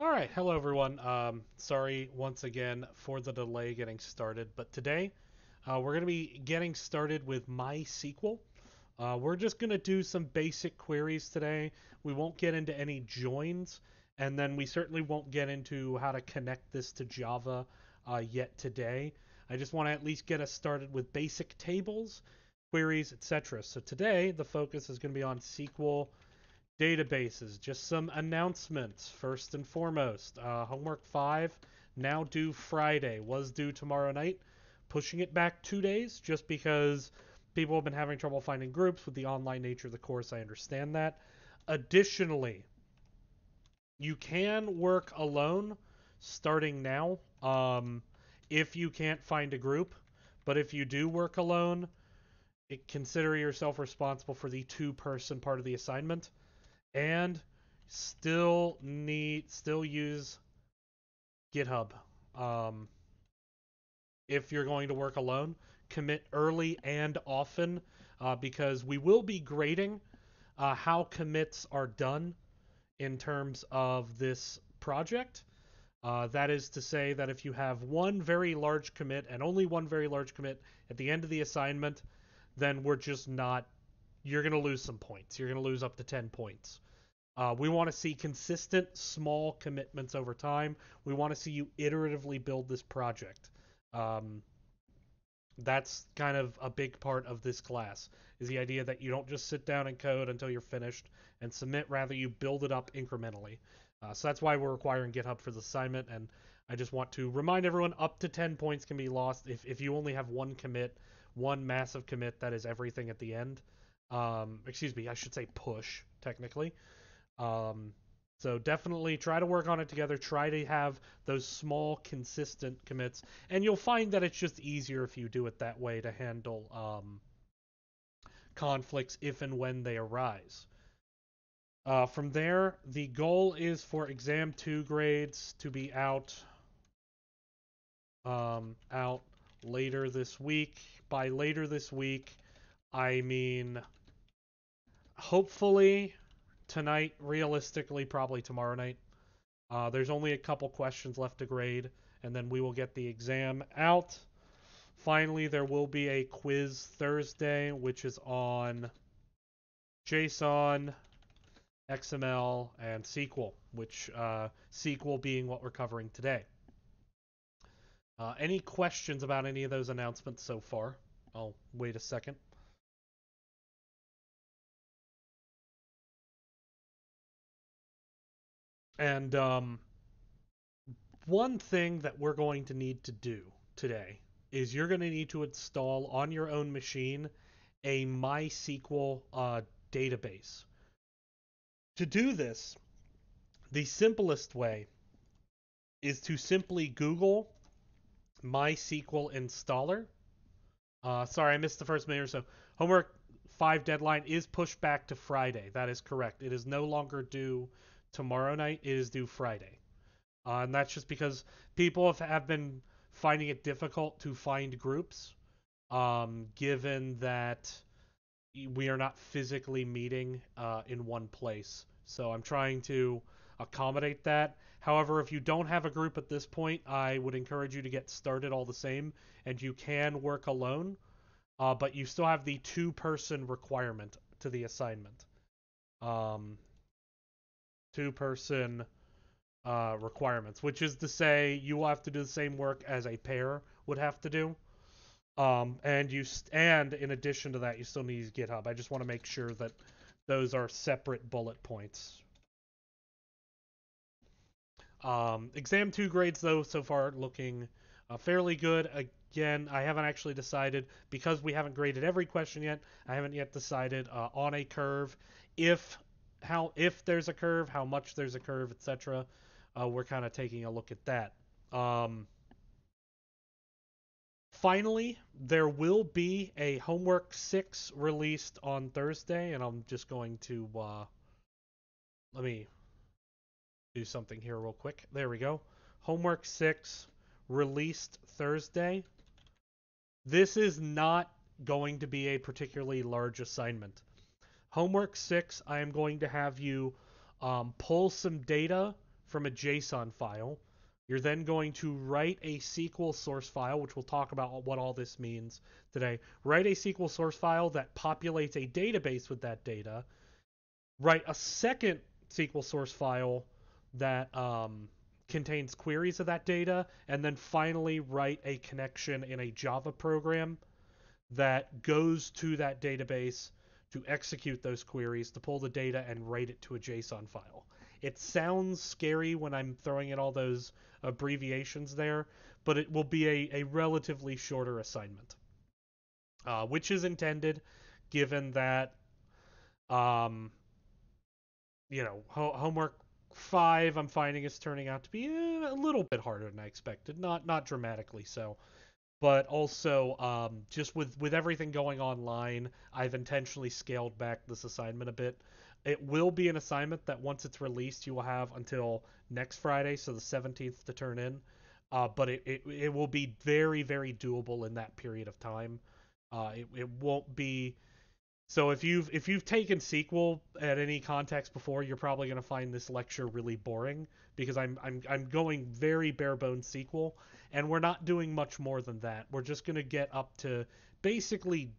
All right, hello everyone. Um, sorry once again for the delay getting started, but today uh, we're going to be getting started with MySQL. Uh, we're just going to do some basic queries today. We won't get into any joins, and then we certainly won't get into how to connect this to Java uh, yet today. I just want to at least get us started with basic tables, queries, etc. So today the focus is going to be on SQL databases. Just some announcements first and foremost. Uh, homework 5 now due Friday, was due tomorrow night. Pushing it back two days just because people have been having trouble finding groups with the online nature of the course. I understand that. Additionally, you can work alone starting now um, if you can't find a group. But if you do work alone, it, consider yourself responsible for the two person part of the assignment and still need still use GitHub. Um, if you're going to work alone, commit early and often uh, because we will be grading uh, how commits are done in terms of this project. Uh, that is to say that if you have one very large commit and only one very large commit at the end of the assignment, then we're just not. You're going to lose some points. You're going to lose up to 10 points. Uh, we want to see consistent small commitments over time. We want to see you iteratively build this project. Um, that's kind of a big part of this class is the idea that you don't just sit down and code until you're finished and submit rather you build it up incrementally uh, so that's why we're requiring github for the assignment and i just want to remind everyone up to 10 points can be lost if, if you only have one commit one massive commit that is everything at the end um, excuse me i should say push technically um, so definitely try to work on it together. Try to have those small, consistent commits, and you'll find that it's just easier if you do it that way to handle um, conflicts if and when they arise. Uh, from there, the goal is for exam two grades to be out um, out later this week. By later this week, I mean hopefully tonight, realistically, probably tomorrow night. Uh, there's only a couple questions left to grade, and then we will get the exam out. Finally, there will be a quiz Thursday, which is on JSON, XML, and SQL, which uh, SQL being what we're covering today. Uh, any questions about any of those announcements so far? I'll wait a second. And um, one thing that we're going to need to do today is you're going to need to install on your own machine a MySQL uh, database. To do this, the simplest way is to simply Google MySQL installer. Uh, sorry, I missed the first minute or so. Homework 5 deadline is pushed back to Friday. That is correct. It is no longer due tomorrow night. It is due Friday. Uh, and that's just because people have, have been finding it difficult to find groups, um, given that we are not physically meeting uh, in one place. So I'm trying to accommodate that. However, if you don't have a group at this point, I would encourage you to get started all the same, and you can work alone, uh, but you still have the two-person requirement to the assignment. Um, two-person uh, requirements, which is to say you will have to do the same work as a pair would have to do. Um, and you st- and in addition to that, you still need GitHub. I just want to make sure that those are separate bullet points. Um, exam two grades though so far looking uh, fairly good. Again, I haven't actually decided because we haven't graded every question yet. I haven't yet decided uh, on a curve if how if there's a curve, how much there's a curve, etc. Uh, we're kind of taking a look at that. Um, finally, there will be a homework six released on Thursday, and I'm just going to uh, let me do something here real quick. There we go. Homework six released Thursday. This is not going to be a particularly large assignment. Homework six, I am going to have you um, pull some data from a JSON file. You're then going to write a SQL source file, which we'll talk about what all this means today. Write a SQL source file that populates a database with that data. Write a second SQL source file that um, contains queries of that data, and then finally write a connection in a Java program that goes to that database to execute those queries, to pull the data and write it to a JSON file. It sounds scary when I'm throwing in all those abbreviations there, but it will be a, a relatively shorter assignment, uh, which is intended given that, um, you know, ho- homework five I'm finding is turning out to be eh, a little bit harder than I expected, not not dramatically so but also um, just with with everything going online, I've intentionally scaled back this assignment a bit. It will be an assignment that once it's released, you will have until next Friday, so the 17th, to turn in. Uh, but it, it, it will be very very doable in that period of time. Uh, it, it won't be so if you've if you've taken SQL at any context before, you're probably going to find this lecture really boring because I'm I'm I'm going very bare bones SQL, and we're not doing much more than that. We're just going to get up to basically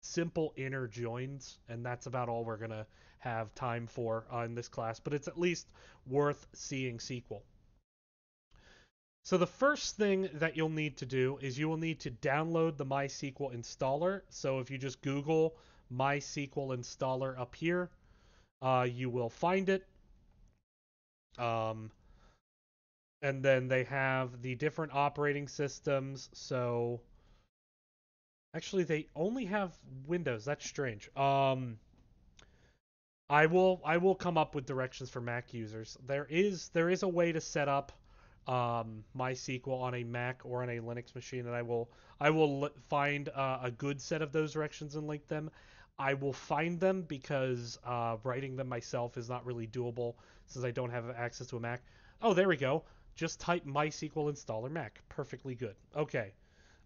simple inner joins, and that's about all we're going to have time for in this class. But it's at least worth seeing SQL. So the first thing that you'll need to do is you will need to download the MySQL installer. So if you just Google MySQL installer up here. Uh, you will find it. Um, and then they have the different operating systems. So actually, they only have Windows. That's strange. Um, I will I will come up with directions for Mac users. There is there is a way to set up um, MySQL on a Mac or on a Linux machine, and I will I will find uh, a good set of those directions and link them. I will find them because uh, writing them myself is not really doable since I don't have access to a Mac. Oh, there we go. Just type MySQL installer Mac. Perfectly good. Okay.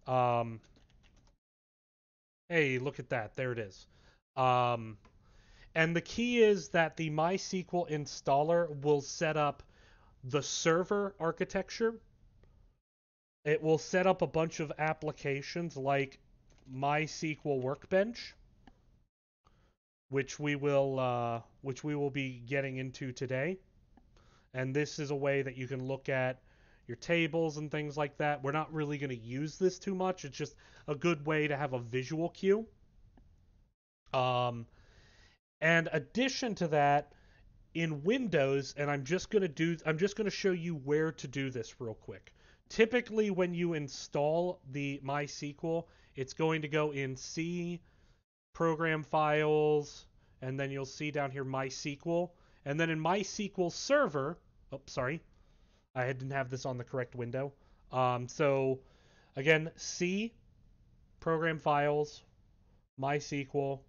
Um, hey, look at that. There it is. Um, and the key is that the MySQL installer will set up the server architecture. It will set up a bunch of applications like MySQL Workbench which we will uh, which we will be getting into today. And this is a way that you can look at your tables and things like that. We're not really going to use this too much. It's just a good way to have a visual cue. Um, and addition to that, in Windows, and I'm just going to do I'm just going to show you where to do this real quick. Typically, when you install the MySQL, it's going to go in C program files, and then you'll see down here MySQL. And then in MySQL Server, oh, sorry, I didn't have this on the correct window. Um, so again, C, program files, MySQL,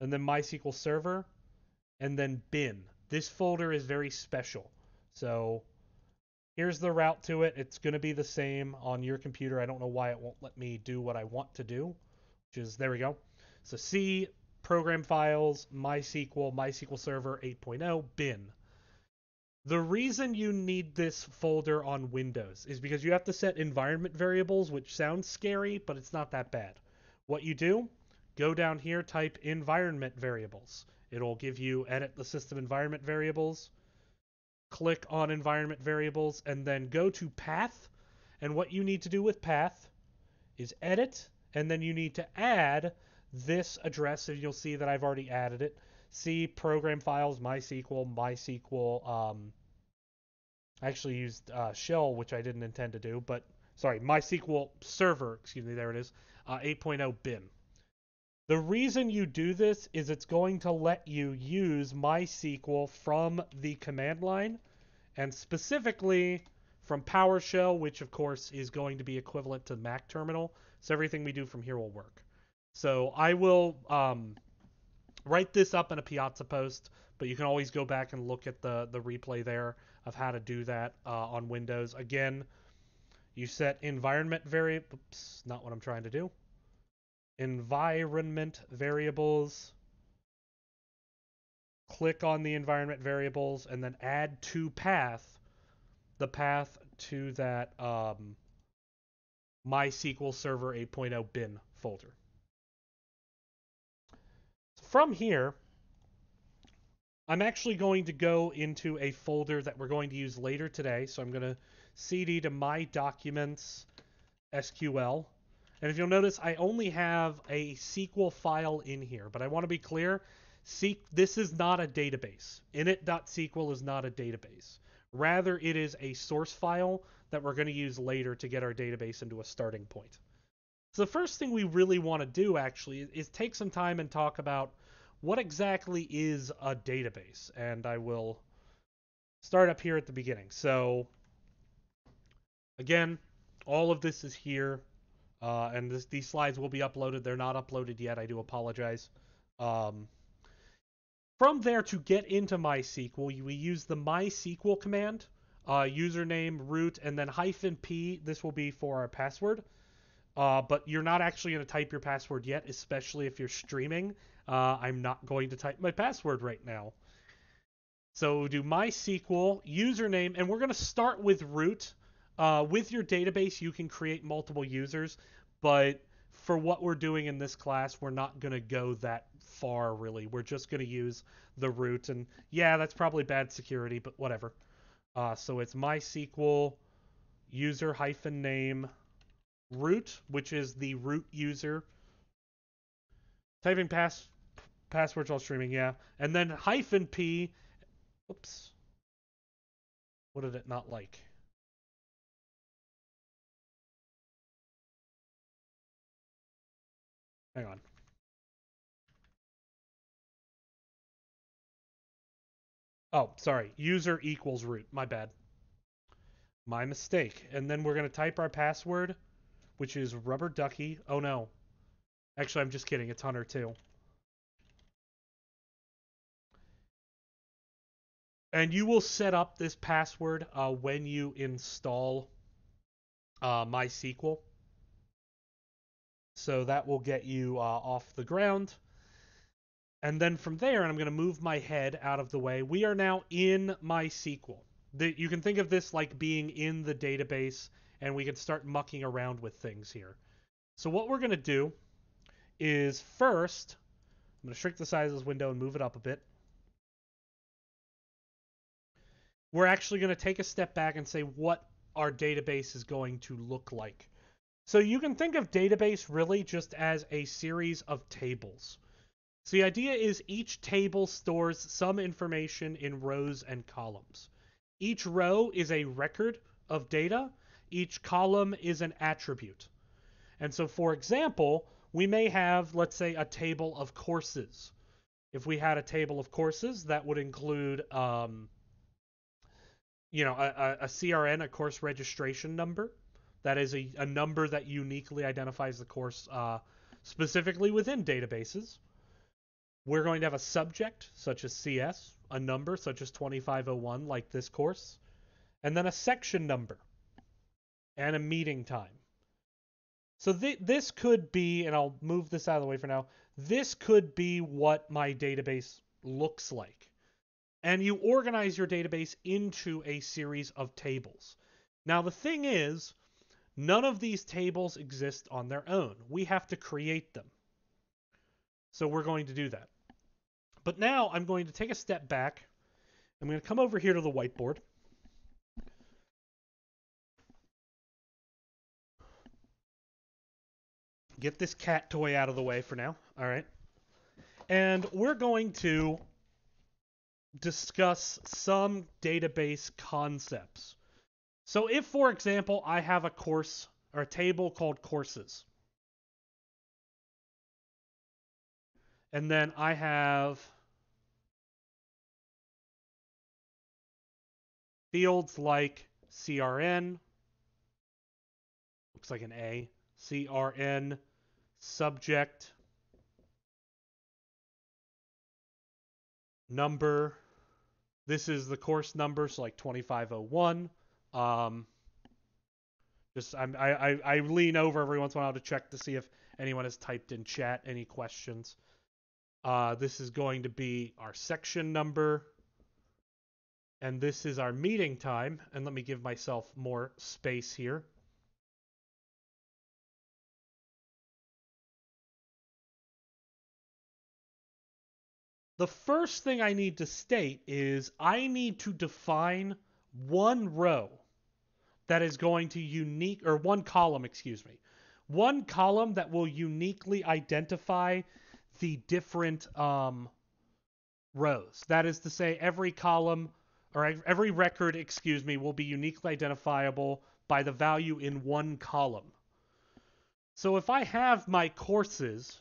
and then MySQL Server, and then bin. This folder is very special. So here's the route to it. It's going to be the same on your computer. I don't know why it won't let me do what I want to do, which is, there we go. So C, program files, MySQL, MySQL Server 8.0, bin. The reason you need this folder on Windows is because you have to set environment variables, which sounds scary, but it's not that bad. What you do, go down here, type environment variables. It'll give you edit the system environment variables, click on environment variables, and then go to path. And what you need to do with path is edit, and then you need to add this address, and you'll see that I've already added it. C program files, MySQL, MySQL. Um, I actually used uh, shell, which I didn't intend to do, but sorry, MySQL server, excuse me, there it is, uh, 8.0 bin. The reason you do this is it's going to let you use MySQL from the command line, and specifically from PowerShell, which of course is going to be equivalent to Mac terminal. So everything we do from here will work. So I will um, write this up in a Piazza post, but you can always go back and look at the the replay there of how to do that uh, on Windows. Again, you set environment variable. Oops, not what I'm trying to do. Environment variables. click on the environment variables, and then add to path the path to that um, MySQL Server 8.0 bin folder. From here, I'm actually going to go into a folder that we're going to use later today. So I'm going to cd to my documents SQL. And if you'll notice, I only have a SQL file in here, but I want to be clear, this is not a database. init.sql is not a database. Rather, it is a source file that we're going to use later to get our database into a starting point. So the first thing we really want to do actually is take some time and talk about what exactly is a database. And I will start up here at the beginning. So again, all of this is here. Uh, and this, these slides will be uploaded. They're not uploaded yet. I do apologize. Um, from there, to get into MySQL, we use the MySQL command, uh, username, root, and then hyphen p. This will be for our password. Uh, but you're not actually going to type your password yet, especially if you're streaming. Uh, I'm not going to type my password right now. So do MySQL username, and we're going to start with root. Uh, with your database, you can create multiple users, but for what we're doing in this class, we're not going to go that far, really. We're just going to use the root, and yeah, that's probably bad security, but whatever. Uh, so it's MySQL user hyphen name root, which is the root user. Typing pass passwords while streaming, yeah. And then hyphen p. Oops. What did it not like? Hang on. Oh, sorry. User equals root. My bad. My mistake. And then we're going to type our password, which is rubber ducky. Oh, no. Actually, I'm just kidding. It's Hunter, too. And you will set up this password uh, when you install uh, MySQL. So that will get you uh, off the ground. And then from there, and I'm going to move my head out of the way, we are now in MySQL. The, you can think of this like being in the database, and we can start mucking around with things here. So what we're going to do is first, I'm going to shrink the size of this window and move it up a bit. We're actually going to take a step back and say what our database is going to look like. So you can think of database really just as a series of tables. So the idea is each table stores some information in rows and columns. Each row is a record of data. Each column is an attribute. And so, for example, we may have, let's say, a table of courses. If we had a table of courses, that would include, um, you know, a, a, CRN, a course registration number. That is a, a number that uniquely identifies the course uh, specifically within databases. We're going to have a subject, such as CS, a number, such as 2501, like this course, and then a section number and a meeting time. So th- this could be, and I'll move this out of the way for now, this could be what my database looks like. And you organize your database into a series of tables. Now, the thing is, none of these tables exist on their own. We have to create them. So we're going to do that. But now I'm going to take a step back. I'm going to come over here to the whiteboard. Get this cat toy out of the way for now. All right. And we're going to discuss some database concepts. So if, for example, I have a course or a table called courses, and then I have fields like CRN, looks like an A, CRN, subject, number. This is the course number, so like 2501. Um, just I'm, I, I, I lean over every once in a while to check to see if anyone has typed in chat any questions. Uh, this is going to be our section number. And this is our meeting time. And let me give myself more space here. The first thing I need to state is I need to define one row that is going to unique, or one column, excuse me, one column that will uniquely identify the different um, rows. That is to say, every column or every record, excuse me, will be uniquely identifiable by the value in one column. So if I have my courses,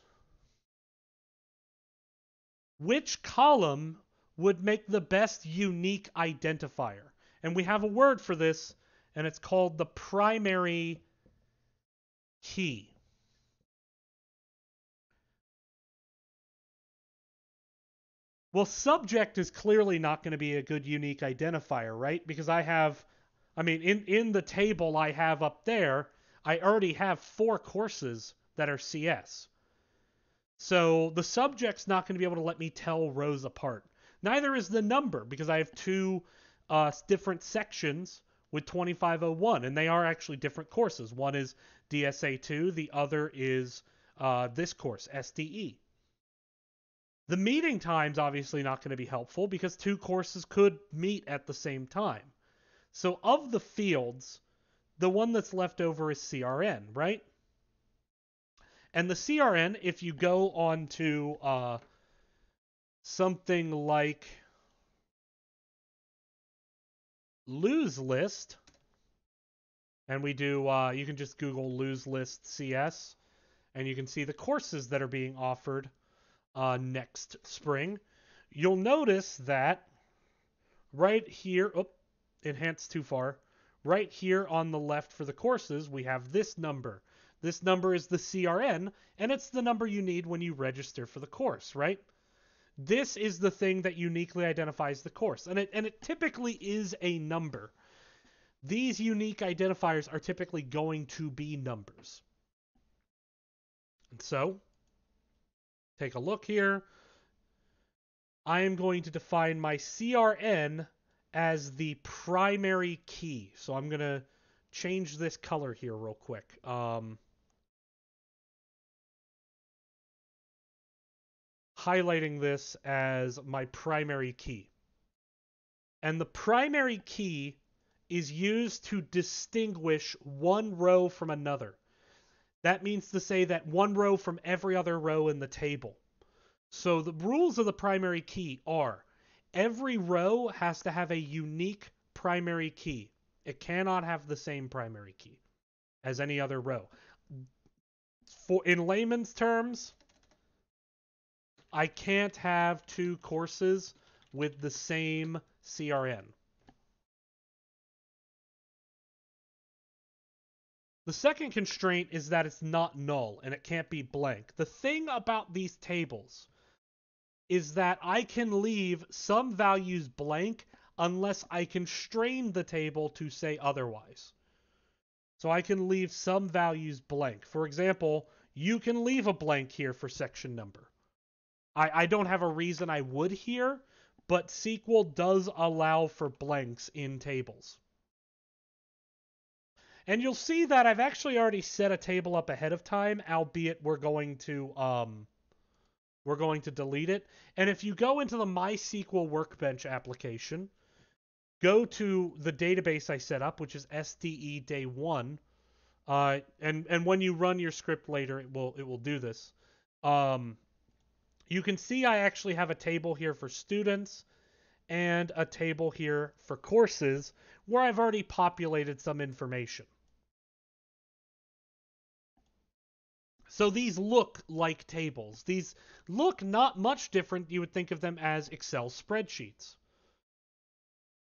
which column would make the best unique identifier? And we have a word for this, and it's called the primary key. Well, subject is clearly not going to be a good unique identifier, right? Because I have, I mean, in, in the table I have up there, I already have four courses that are CS. So the subject's not going to be able to let me tell rows apart. Neither is the number, because I have two uh, different sections with 2501, and they are actually different courses. One is DSA2, the other is uh, this course, SDE. The meeting time's obviously not going to be helpful because two courses could meet at the same time. So of the fields, the one that's left over is CRN, right? And the CRN, if you go on to uh, something like Lou's List, and we do, uh, you can just Google Lou's List CS, and you can see the courses that are being offered uh, next spring, you'll notice that right here, oh, enhance too far, right here on the left for the courses, we have this number. This number is the CRN, and it's the number you need when you register for the course, right? This is the thing that uniquely identifies the course, and it, and it typically is a number. These unique identifiers are typically going to be numbers. And so, take a look here. I am going to define my CRN as the primary key. So I'm going to change this color here real quick. Um, highlighting this as my primary key. And the primary key is used to distinguish one row from another. That means to say that one row from every other row in the table. So the rules of the primary key are every row has to have a unique primary key. It cannot have the same primary key as any other row. For in layman's terms, I can't have two courses with the same CRN. The second constraint is that it's not null and it can't be blank. The thing about these tables is that I can leave some values blank unless I constrain the table to say otherwise. So I can leave some values blank. For example, you can leave a blank here for section number. I, I don't have a reason I would here, but SQL does allow for blanks in tables. And you'll see that I've actually already set a table up ahead of time, albeit we're going to um, we're going to delete it. And if you go into the MySQL Workbench application, go to the database I set up, which is SDE Day One, uh, and and when you run your script later, it will it will do this. Um, you can see I actually have a table here for students and a table here for courses where I've already populated some information. So these look like tables. These look not much different. You would think of them as Excel spreadsheets.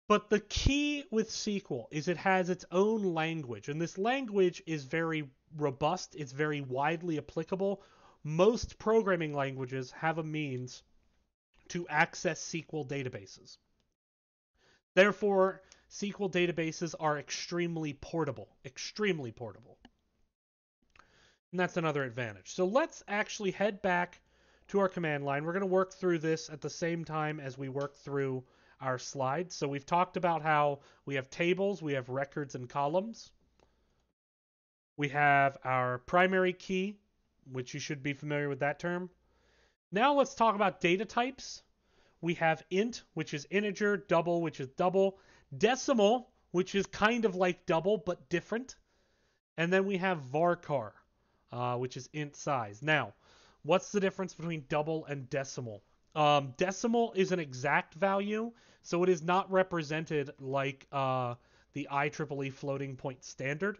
But the key with SQL is it has its own language, and this language is very robust, it's very widely applicable. Most programming languages have a means to access SQL databases. Therefore, SQL databases are extremely portable, extremely portable. And that's another advantage. So let's actually head back to our command line. We're going to work through this at the same time as we work through our slides. So we've talked about how we have tables, we have records and columns. We have our primary key, which you should be familiar with that term. Now let's talk about data types. We have int, which is integer, double, which is double, decimal, which is kind of like double but different. And then we have varchar, uh, which is int size. Now, what's the difference between double and decimal? Um, decimal is an exact value, so it is not represented like uh, the IEEE floating point standard.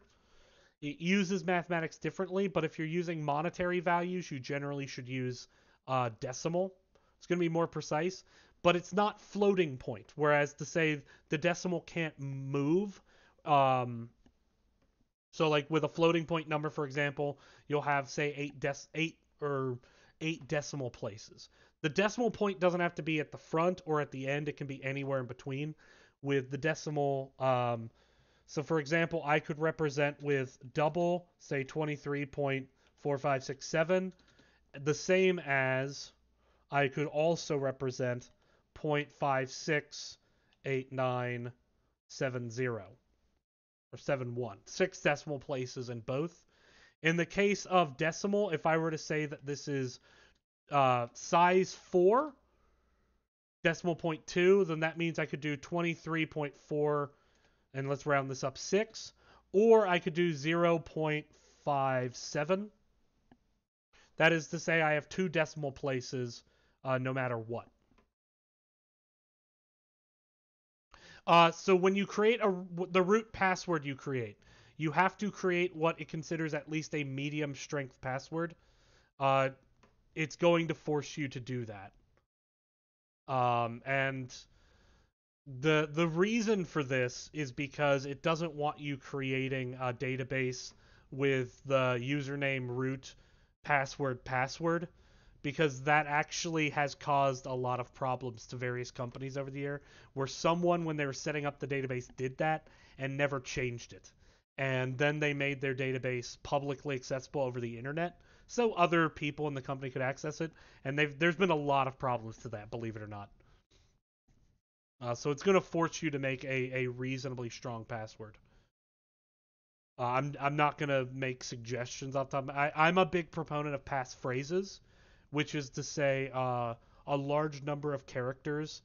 It uses mathematics differently, but if you're using monetary values, you generally should use uh, decimal. It's going to be more precise, but it's not floating point. Whereas to say the decimal can't move, um, so like with a floating point number, for example, you'll have say eight des- eight or eight decimal places. The decimal point doesn't have to be at the front or at the end; it can be anywhere in between. With the decimal, um, so for example, I could represent with double, say 23.4567, the same as I could also represent 0.568970 or 71. Six decimal places in both. In the case of decimal, if I were to say that this is uh, size 4, decimal point 2, then that means I could do 23.4, and let's round this up 6, or I could do 0.57. That is to say, I have two decimal places uh, no matter what. Uh, so when you create a the root password you create, you have to create what it considers at least a medium strength password. Uh, it's going to force you to do that. Um, and the the reason for this is because it doesn't want you creating a database with the username root password password because that actually has caused a lot of problems to various companies over the year where someone when they were setting up the database did that and never changed it. And then they made their database publicly accessible over the internet so other people in the company could access it. And there's been a lot of problems to that believe it or not uh, so it's going to force you to make a, a reasonably strong password. Uh, I'm, I'm not going to make suggestions off the top I, i'm a big proponent of passphrases which is to say uh, a large number of characters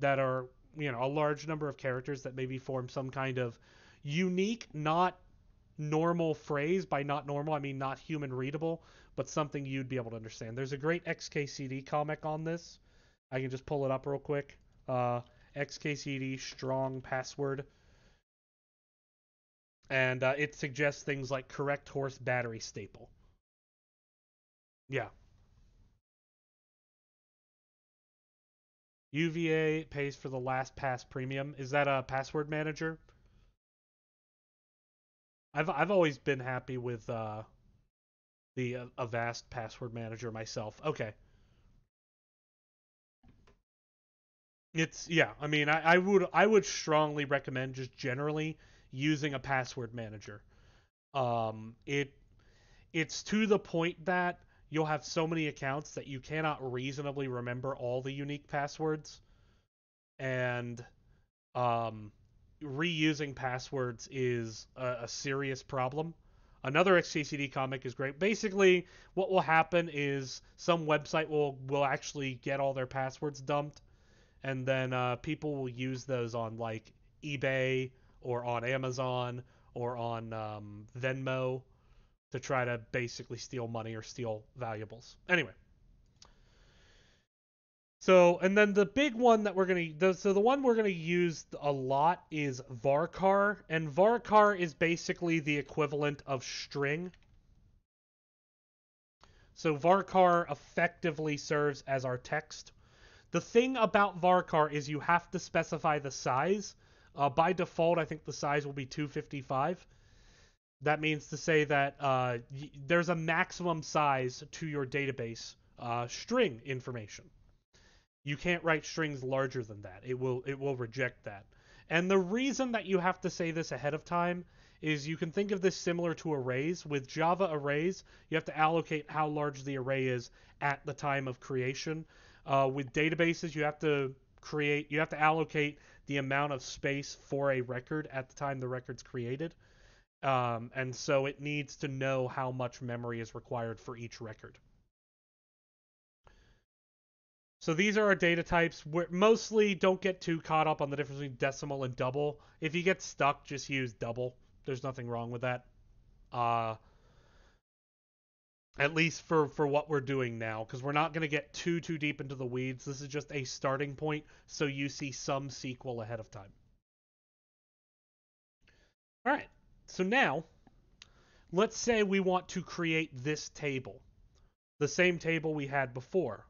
that are you know a large number of characters that maybe form some kind of unique not normal phrase by not normal i mean not human readable but something you'd be able to understand. There's a great xkcd comic on this. I can just pull it up real quick. Uh, xkcd strong password and uh, it suggests things like correct horse battery staple yeah UVA pays for the LastPass premium. Is that a password manager? I've I've always been happy with uh, the uh, Avast password manager myself. Okay. It's yeah. I mean, I, I would I would strongly recommend just generally using a password manager. Um, it it's to the point that you'll have so many accounts that you cannot reasonably remember all the unique passwords and um, reusing passwords is a, a, serious problem another XKCD comic is great basically what will happen is some website will will actually get all their passwords dumped and then uh, people will use those on like ebay or on amazon or on um, venmo to try to basically steal money or steal valuables. Anyway. So, and then the big one that we're going to, so the one we're going to use a lot is varchar, and varchar is basically the equivalent of string. So varchar effectively serves as our text. The thing about varchar is you have to specify the size. Uh, by default, I think the size will be 255 that means to say that uh, y- there's a maximum size to your database uh, string information. You can't write strings larger than that. It will it will reject that. And the reason that you have to say this ahead of time is you can think of this similar to arrays. With Java arrays, you have to allocate how large the array is at the time of creation. Uh, with databases, you have to create, you have to allocate the amount of space for a record at the time the record's created. Um, and so it needs to know how much memory is required for each record. So these are our data types. We're mostly don't get too caught up on the difference between decimal and double. If you get stuck, just use double. There's nothing wrong with that. Uh, at least for for what we're doing now because we're not going to get too too deep into the weeds. This is just a starting point so you see some SQL ahead of time. All right so now let's say we want to create this table the same table we had before.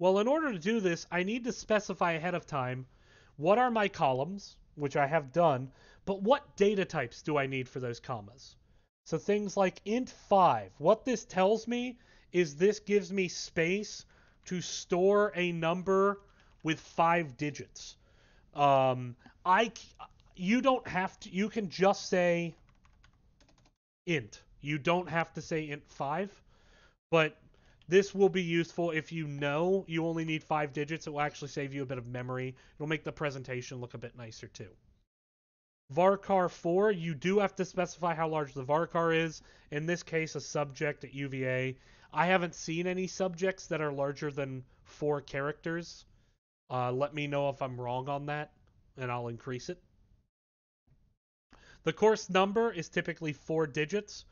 Well in order to do this i need to specify ahead of time what are my columns which i have done but what data types do i need for those commas so things like int 5, what this tells me is this gives me space to store a number with five digits. Um, I you don't have to you can just say int. You don't have to say int 5, but this will be useful if you know you only need five digits. It will actually save you a bit of memory. It'll make the presentation look a bit nicer too varchar 4, you do have to specify how large the varchar is. In this case, a subject at UVA. I haven't seen any subjects that are larger than four characters. Uh, let me know if I'm wrong on that, and I'll increase it. The course number is typically four digits.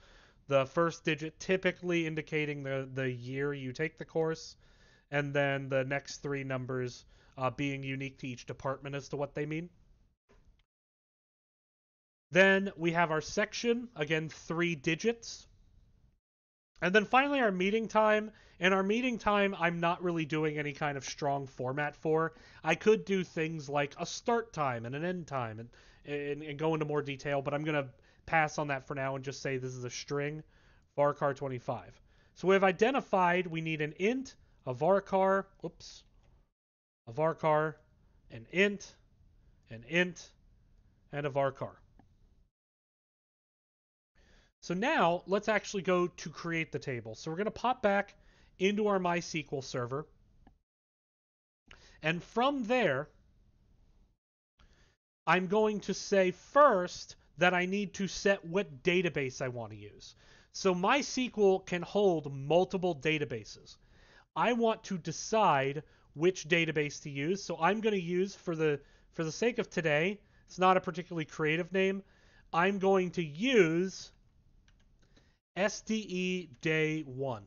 The first digit typically indicating the, the year you take the course, and then the next three numbers uh, being unique to each department as to what they mean. Then we have our section, again, three digits. And then finally our meeting time. And our meeting time, I'm not really doing any kind of strong format for. I could do things like a start time and an end time and, and, and go into more detail, but I'm going to pass on that for now and just say this is a string, varchar 25. So we have identified we need an int, a varchar, oops, a varchar, an int, an int, and a varchar. So now let's actually go to create the table. So we're going to pop back into our MySQL server. And from there, I'm going to say first that I need to set what database I want to use. So MySQL can hold multiple databases. I want to decide which database to use. So I'm going to use for the for the sake of today, it's not a particularly creative name. I'm going to use SDE day one.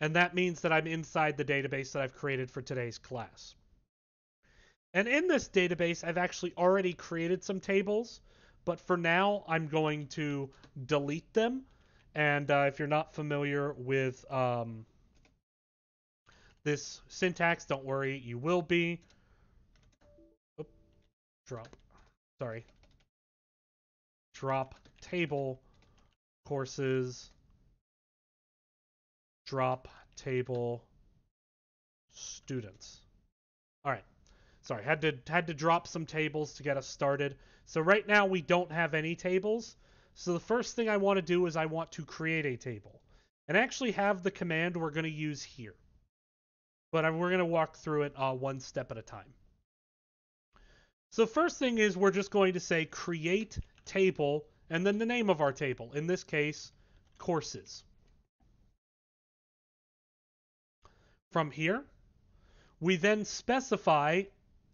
And that means that I'm inside the database that I've created for today's class. And in this database, I've actually already created some tables, but for now, I'm going to delete them. And uh, if you're not familiar with um, this syntax, don't worry, you will be. Oop, drop. Sorry drop table courses drop table students. All right. Sorry, had to had to drop some tables to get us started. So right now we don't have any tables. So the first thing I want to do is I want to create a table. And actually have the command we're going to use here. But we're going to walk through it uh, one step at a time. So first thing is we're just going to say create table, and then the name of our table. In this case, courses. From here, we then specify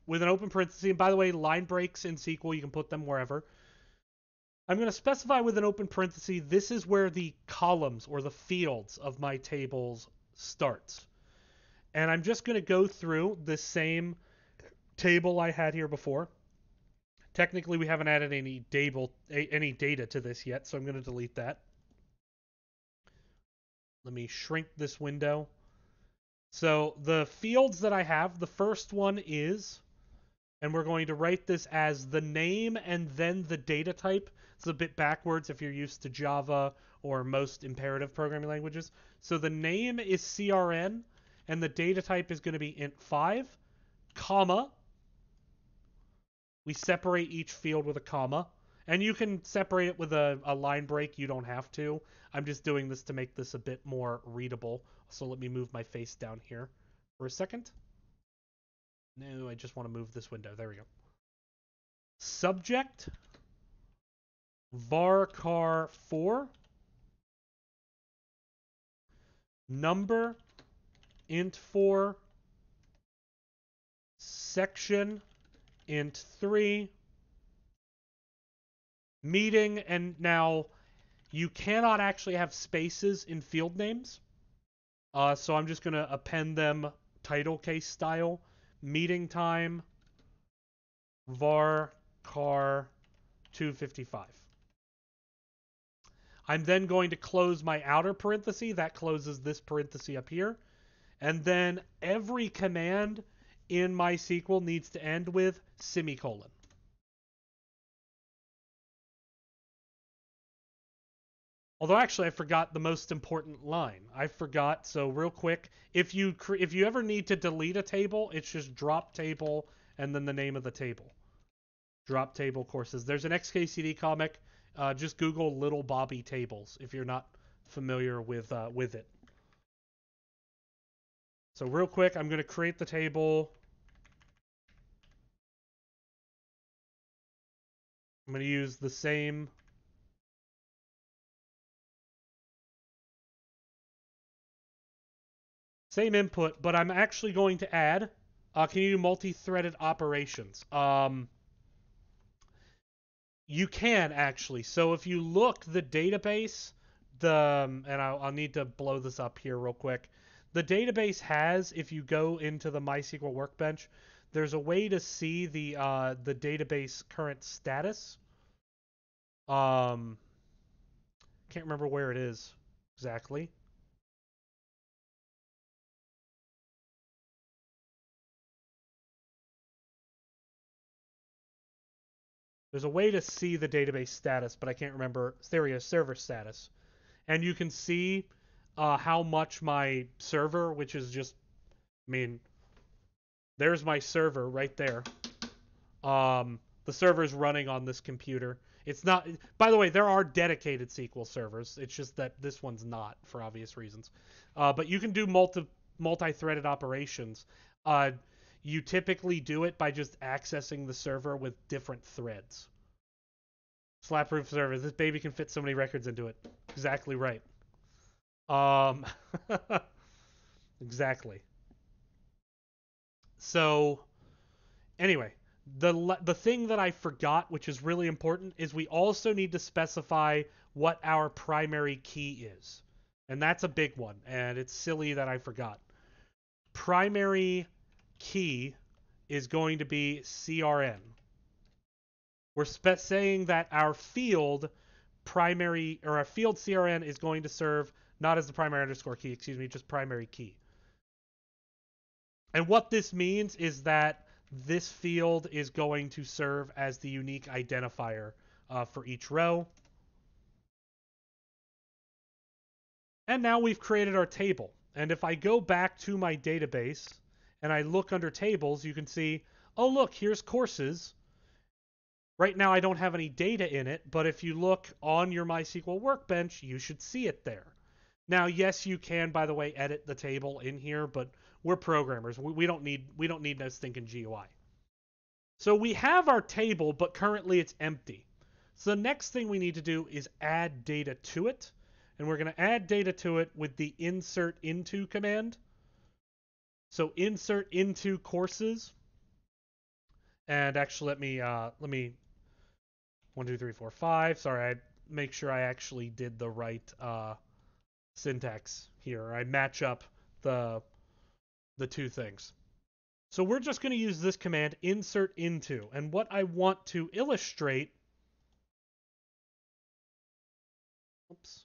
with an open parenthesis, and by the way, line breaks in SQL, you can put them wherever. I'm going to specify with an open parenthesis, this is where the columns or the fields of my tables starts. And I'm just going to go through the same table I had here before. Technically, we haven't added any, dable, any data to this yet, so I'm going to delete that. Let me shrink this window. So the fields that I have, the first one is, and we're going to write this as the name and then the data type. It's a bit backwards if you're used to Java or most imperative programming languages. So the name is CRN, and the data type is going to be int5, comma, We separate each field with a comma. And you can separate it with a, a line break. You don't have to. I'm just doing this to make this a bit more readable. So let me move my face down here for a second. No, I just want to move this window. There we go. Subject varchar 4 number int 4 section int 3 meeting and now you cannot actually have spaces in field names uh, so I'm just going to append them title case style meeting time var car 255 I'm then going to close my outer parenthesis. That closes this parenthesis up here. And then every command in MySQL needs to end with semicolon. Although actually I forgot the most important line. I forgot. So real quick, if you if you ever need to delete a table, it's just drop table and then the name of the table. Drop table courses. There's an XKCD comic uh, just Google Little Bobby tables if you're not familiar with uh, with it. So real quick, I'm going to create the table. I'm going to use the same same input, but I'm actually going to add. Uh, can you do multi-threaded operations? Um, you can actually. So if you look the database, the um, and I'll, I'll need to blow this up here real quick. The database has, if you go into the MySQL Workbench, there's a way to see the uh, the database current status. Um, can't remember where it is exactly. There's a way to see the database status, but I can't remember Stereo server status. And you can see uh, how much my server, which is just, I mean, there's my server right there. Um, the server is running on this computer. It's not. By the way, there are dedicated SQL servers. It's just that this one's not for obvious reasons. Uh, but you can do multi multi-threaded operations. Uh, you typically do it by just accessing the server with different threads. Slap-proof server. This baby can fit so many records into it. Exactly right. Um, exactly. So, anyway, the the thing that I forgot, which is really important, is we also need to specify what our primary key is, and that's a big one. And it's silly that I forgot. Primary key is going to be CRN. We're saying that our field primary or our field CRN is going to serve not as the primary underscore key, excuse me, just primary key. And what this means is that this field is going to serve as the unique identifier uh, for each row. And now we've created our table. And if I go back to my database and I look under tables, you can see, oh, look, here's courses. Right now, I don't have any data in it, but if you look on your MySQL workbench, you should see it there. Now, yes, you can, by the way, edit the table in here, but we're programmers. We, we don't need we don't need no stinking GUI. So we have our table, but currently it's empty. So the next thing we need to do is add data to it. And we're going to add data to it with the insert into command. So insert into courses. And actually, let me uh, let me one, two, three, four, five. Sorry, I make sure I actually did the right uh, syntax here. I match up the the two things. So we're just going to use this command insert into. And what I want to illustrate oops,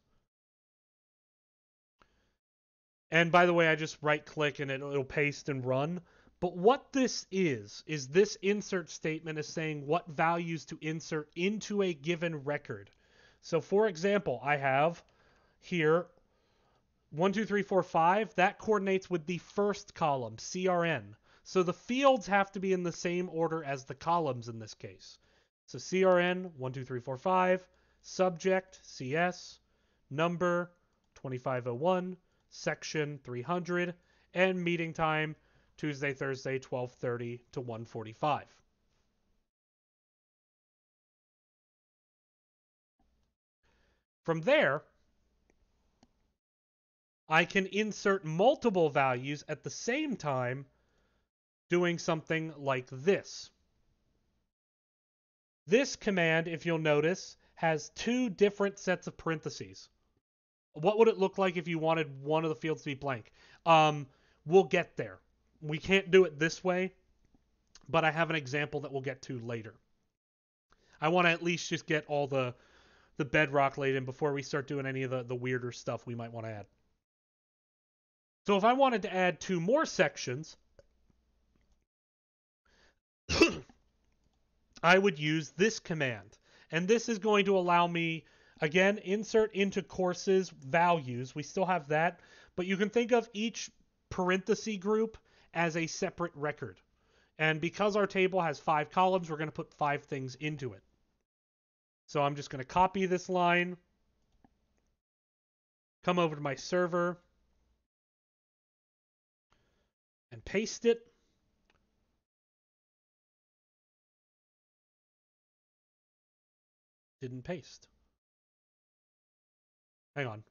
And by the way, I just right click and it'll, it'll paste and run. But what this is, is this insert statement is saying what values to insert into a given record. So for example, I have here 1, 2, 3, 4, 5. That coordinates with the first column, CRN. So the fields have to be in the same order as the columns in this case. So CRN 12345, subject CS, number 2501, section 300, and meeting time Tuesday, Thursday 12:30 to 1:45. From there, I can insert multiple values at the same time doing something like this. This command, if you'll notice, has two different sets of parentheses. What would it look like if you wanted one of the fields to be blank? Um, we'll get there. We can't do it this way, but I have an example that we'll get to later. I want to at least just get all the the bedrock laid in before we start doing any of the, the weirder stuff we might want to add. So if I wanted to add two more sections, I would use this command. And this is going to allow me, again, insert into courses values. We still have that, but you can think of each parenthesis group as a separate record. And because our table has five columns, we're going to put five things into it. So I'm just going to copy this line, come over to my server, and paste it. Didn't paste. Hang on.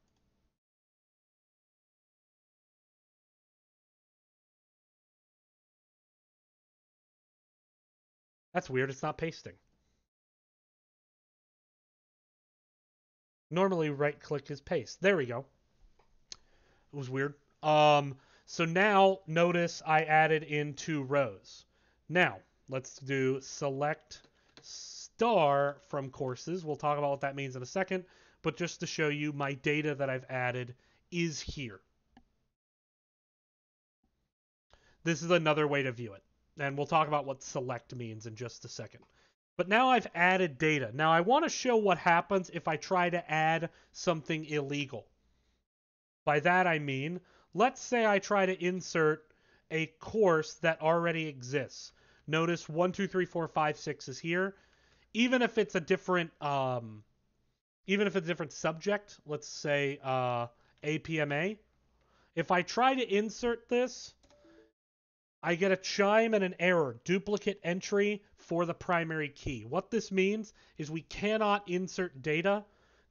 That's weird. It's not pasting. Normally right click is paste. There we go. It was weird. Um, so now notice I added in two rows. Now let's do select star from courses. We'll talk about what that means in a second, but just to show you my data that I've added is here. This is another way to view it. And we'll talk about what select means in just a second. But now I've added data. Now I want to show what happens if I try to add something illegal. By that I mean, let's say I try to insert a course that already exists. Notice 1, 2, 3, 4, 5, 6 is here. Even if it's a different, um, even if it's a different subject, let's say uh, APMA. If I try to insert this, I get a chime and an error, duplicate entry for the primary key. What this means is we cannot insert data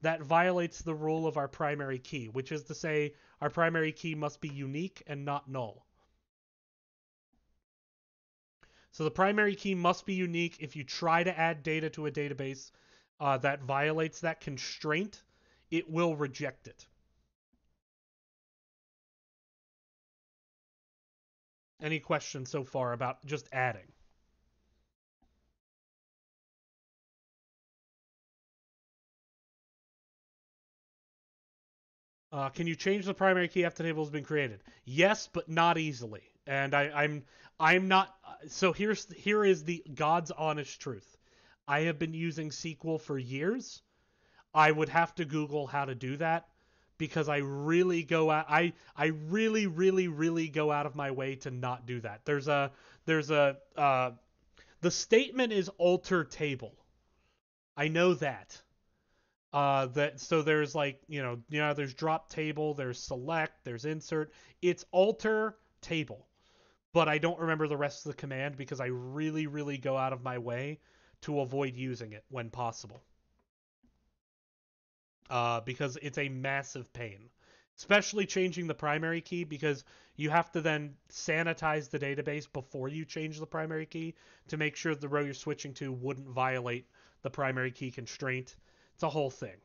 that violates the rule of our primary key, which is to say our primary key must be unique and not null. So the primary key must be unique. If you try to add data to a database uh, that violates that constraint, it will reject it. Any questions so far about just adding? Uh, can you change the primary key after the table has been created? Yes, but not easily. And I, I'm I'm not. So here's here is the God's honest truth. I have been using SQL for years. I would have to Google how to do that because I really go out. I I really really really go out of my way to not do that. There's a there's a uh, the statement is alter table. I know that. Uh, that so there's like you know you know there's drop table, there's select, there's insert. It's alter table, but I don't remember the rest of the command because I really really go out of my way to avoid using it when possible. Uh, because it's a massive pain, especially changing the primary key because you have to then sanitize the database before you change the primary key to make sure the row you're switching to wouldn't violate the primary key constraint it's a whole thing.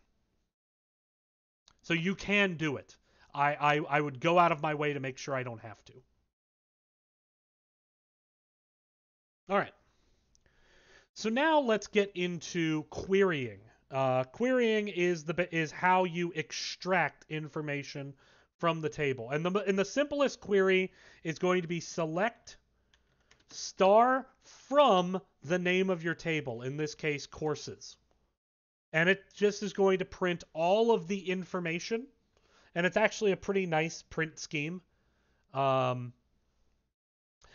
So you can do it. I, I, I would go out of my way to make sure I don't have to. All right. So now let's get into querying. Uh, querying is the is how you extract information from the table, and the and the simplest query is going to be select star from the name of your table. In this case, courses and it just is going to print all of the information and it's actually a pretty nice print scheme um,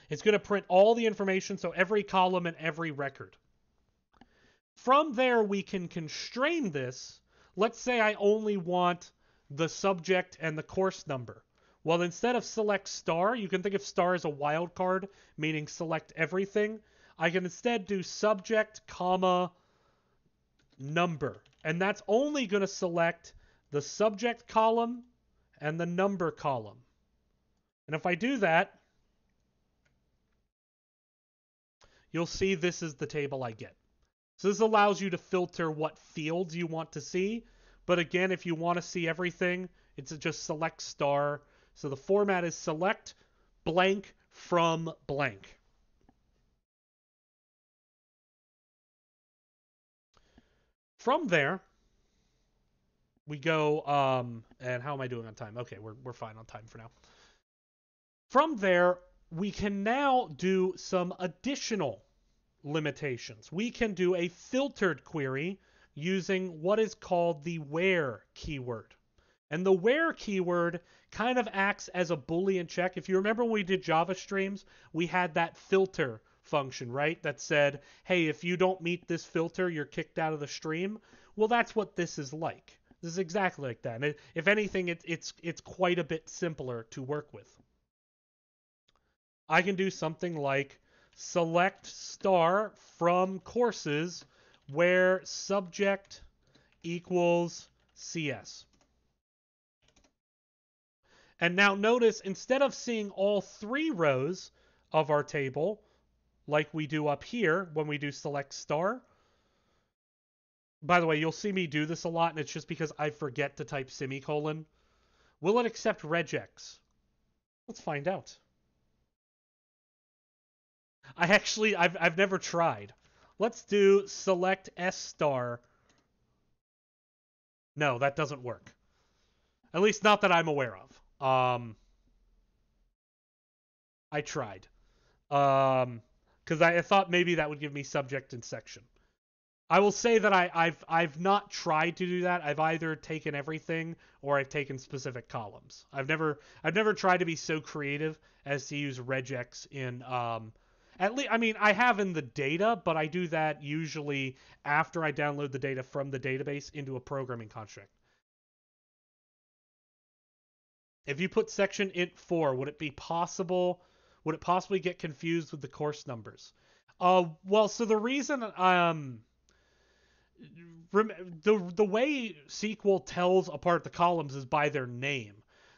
It's going to print all the information, so every column and every record. From there, we can constrain this. Let's say I only want the subject and the course number. Well, instead of select star, you can think of star as a wildcard, meaning select everything. I can instead do subject, comma, number. And that's only going to select the subject column and the number column. And if I do that, you'll see this is the table I get. So this allows you to filter what fields you want to see. But again, if you want to see everything, it's just select star. So the format is select blank from blank. From there, we go, um, and how am I doing on time? Okay, we're, we're fine on time for now. From there, we can now do some additional limitations. We can do a filtered query using what is called the where keyword. And the where keyword kind of acts as a Boolean check. If you remember when we did Java streams, we had that filter function, right? That said, hey, if you don't meet this filter, you're kicked out of the stream. Well, that's what this is like. This is exactly like that. And if anything, it, it's it's quite a bit simpler to work with. I can do something like select star from courses where subject equals CS. And now notice, instead of seeing all three rows of our table, like we do up here when we do select star, by the way, you'll see me do this a lot, and it's just because I forget to type semicolon. Will it accept regex? Let's find out. I actually, I've, I've never tried. Let's do select S star. No, that doesn't work. At least not that I'm aware of. Um, I tried. Um, because I, thought maybe that would give me subject and section. I will say that I, have I've not tried to do that. I've either taken everything or I've taken specific columns. I've never I've never tried to be so creative as to use regex in um, at least, I mean, I have in the data, but I do that usually after I download the data from the database into a programming construct. If you put section int 4, would it be possible, would it possibly get confused with the course numbers? Uh, well, so the reason, um, the, the way SQL tells apart the columns is by their name.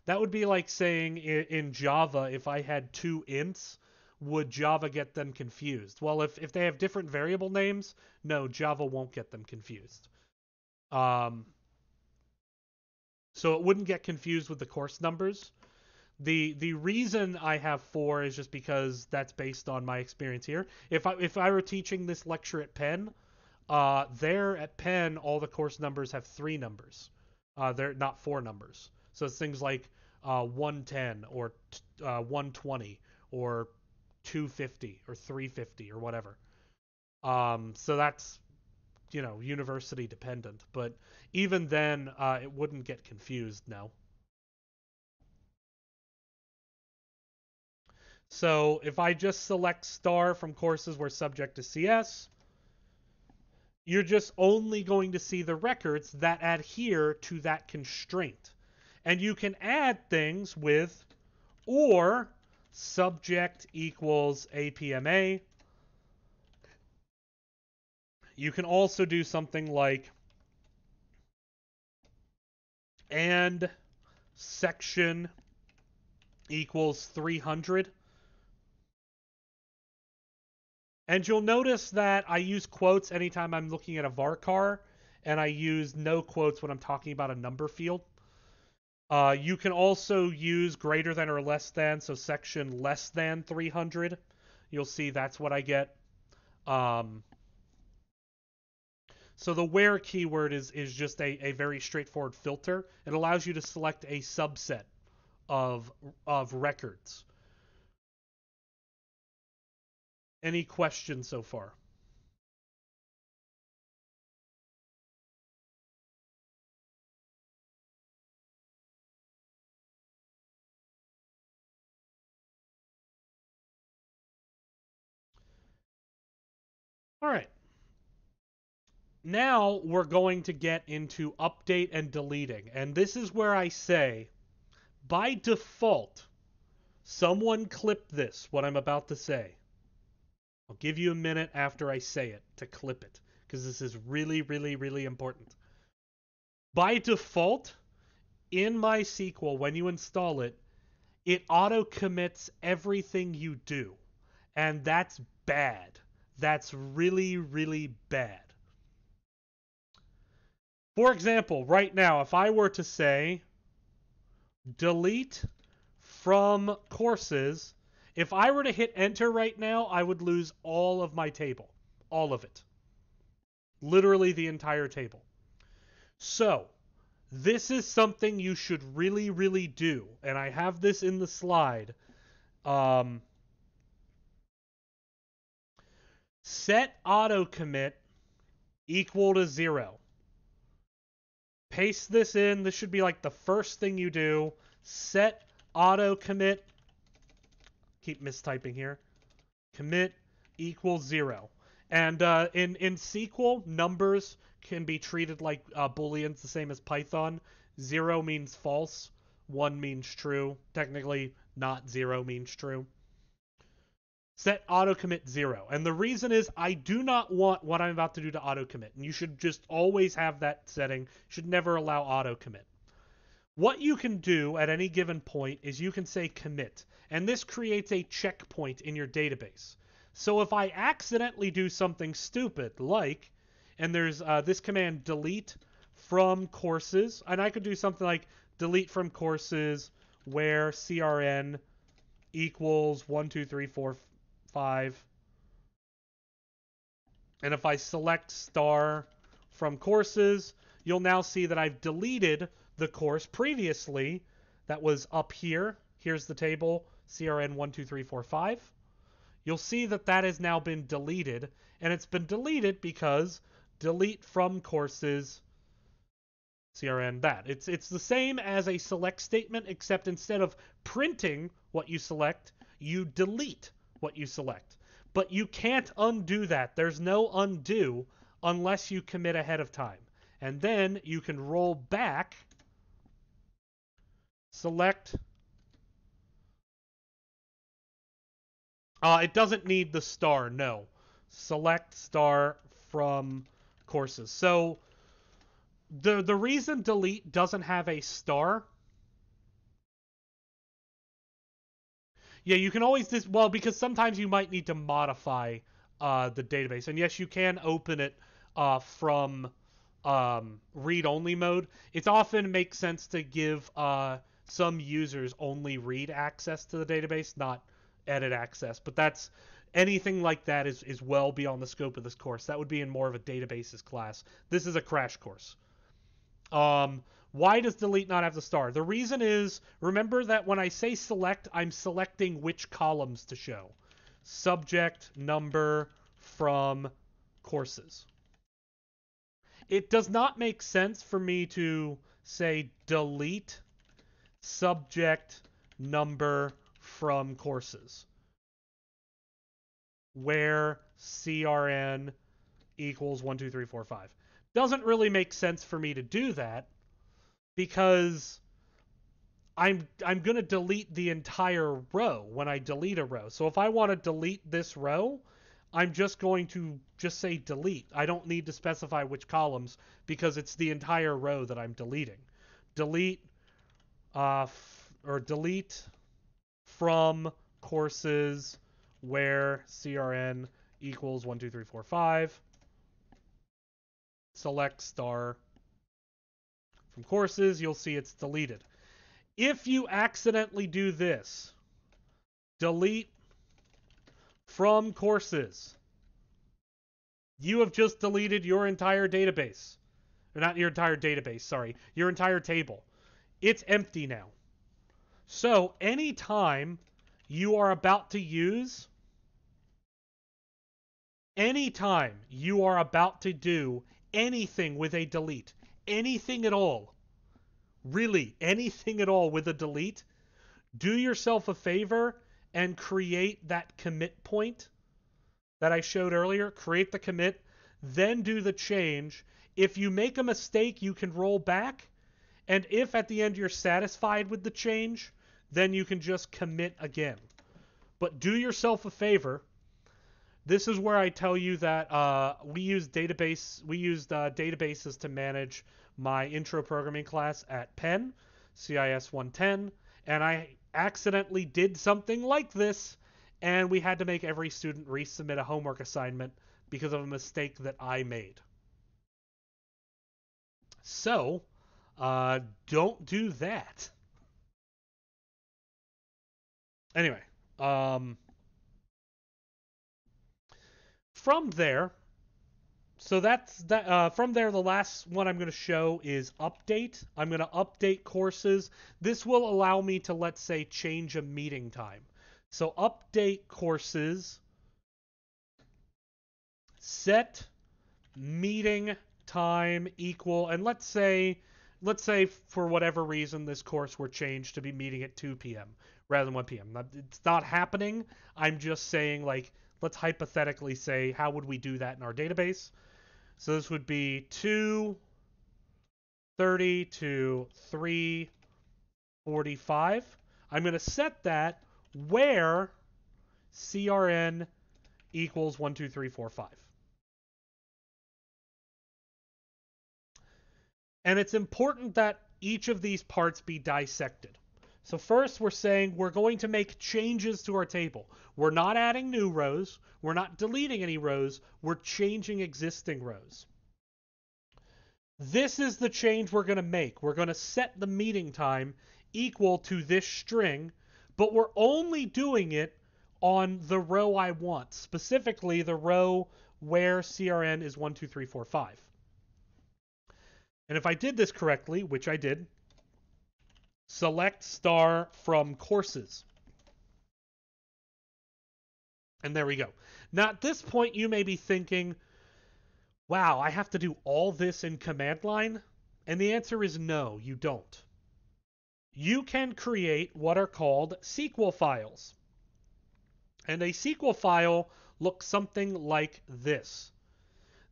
That would be like saying in, in Java, if I had two ints, would Java get them confused? Well, if, if they have different variable names, no, Java won't get them confused. Um, so it wouldn't get confused with the course numbers. The the reason I have four is just because that's based on my experience here. If I if I were teaching this lecture at Penn, uh, there at Penn all the course numbers have three numbers. Uh, they're not four numbers. So it's things like uh, 110 or uh, 120 or 250 or 350 or whatever. Um, so that's you know university dependent, but even then, uh, it wouldn't get confused. No. So if I just select star from courses where subject is CS, you're just only going to see the records that adhere to that constraint. And you can add things with or subject equals APMA. You can also do something like and section equals 300. And you'll notice that I use quotes anytime I'm looking at a varchar, and I use no quotes when I'm talking about a number field. Uh, you can also use greater than or less than, so section less than 300. You'll see that's what I get. Um, so the where keyword is, is just a, a very straightforward filter. It allows you to select a subset of, of records. Any questions so far? All right. Now we're going to get into update and deleting. And this is where I say, by default, someone clipped this, what I'm about to say. I'll give you a minute after I say it to clip it, because this is really, really, really important. By default, in MySQL, when you install it, it auto commits everything you do. And that's bad. That's really, really bad. For example, right now, if I were to say delete from courses, if I were to hit enter right now, I would lose all of my table. All of it. Literally the entire table. So, this is something you should really, really do. And I have this in the slide. Um, set auto commit equal to zero. Paste this in. This should be like the first thing you do. Set auto commit. Keep mistyping here. Commit equals zero. And uh, in in SQL, numbers can be treated like uh, booleans, the same as Python. Zero means false. One means true. Technically, not zero means true set auto commit zero. And the reason is I do not want what I'm about to do to auto commit. And you should just always have that setting. Should never allow auto commit. What you can do at any given point is you can say commit. And this creates a checkpoint in your database. So if I accidentally do something stupid like, and there's uh, this command delete from courses, and I could do something like delete from courses where crn equals one, two, three, four, 5. And if I select star from courses, you'll now see that I've deleted the course previously that was up here. Here's the table, CRN12345. You'll see that that has now been deleted, and it's been deleted because delete from courses CRN that. It's it's the same as a select statement except instead of printing what you select, you delete what you select. But you can't undo that. There's no undo unless you commit ahead of time. And then you can roll back, select. Uh, it doesn't need the star, no. Select star from courses. So the the reason delete doesn't have a star Yeah, you can always dis- well because sometimes you might need to modify uh, the database, and yes, you can open it uh, from um, read-only mode. It often makes sense to give uh, some users only read access to the database, not edit access. But that's anything like that is is well beyond the scope of this course. That would be in more of a databases class. This is a crash course. Um, why does delete not have the star? The reason is, remember that when I say select, I'm selecting which columns to show. Subject, number, from, courses. It does not make sense for me to say delete subject, number, from courses. Where CRN equals 1, 2, 3, 4, 5. Doesn't really make sense for me to do that because I'm I'm going to delete the entire row when I delete a row. So if I want to delete this row, I'm just going to just say delete. I don't need to specify which columns because it's the entire row that I'm deleting. Delete uh, f- or delete from courses where CRN equals 1, 2, 3, 4, 5. Select star from courses, you'll see it's deleted. If you accidentally do this, delete from courses, you have just deleted your entire database. Or not your entire database, sorry, your entire table. It's empty now. So, anytime you are about to use, anytime you are about to do anything with a delete, anything at all, really anything at all with a delete, do yourself a favor and create that commit point that I showed earlier, create the commit, then do the change. If you make a mistake, you can roll back. And if at the end you're satisfied with the change, then you can just commit again. But do yourself a favor. This is where I tell you that uh, we use database. We used uh, databases to manage my intro programming class at Penn, CIS 110, and I accidentally did something like this, and we had to make every student resubmit a homework assignment because of a mistake that I made. So, uh, don't do that. Anyway, um, from there, so that's that. Uh, from there, the last one I'm going to show is update. I'm going to update courses. This will allow me to, let's say, change a meeting time. So update courses, set meeting time equal, and let's say, let's say for whatever reason this course were changed to be meeting at 2 p.m. rather than 1 p.m. It's not happening. I'm just saying like let's hypothetically say how would we do that in our database. So this would be 230 to 345. I'm going to set that where CRN equals 12345. And it's important that each of these parts be dissected. So first we're saying we're going to make changes to our table. We're not adding new rows. We're not deleting any rows. We're changing existing rows. This is the change we're going to make. We're going to set the meeting time equal to this string, but we're only doing it on the row I want, specifically the row where CRN is 1, 2, 3, 4, 5. And if I did this correctly, which I did, select star from courses. And there we go. Now, at this point, you may be thinking, wow, I have to do all this in command line? And the answer is no, you don't. You can create what are called SQL files. And a SQL file looks something like this.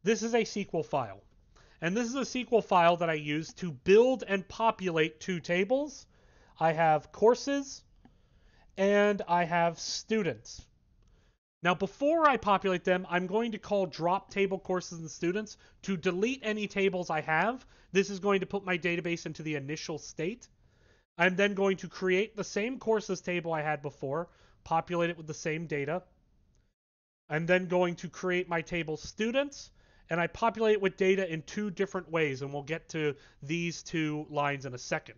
This is a SQL file. And this is a SQL file that I use to build and populate two tables. I have courses and I have students. Now, before I populate them, I'm going to call drop table courses and students to delete any tables I have. This is going to put my database into the initial state. I'm then going to create the same courses table I had before, populate it with the same data. I'm then going to create my table students, and I populate it with data in two different ways, and we'll get to these two lines in a second.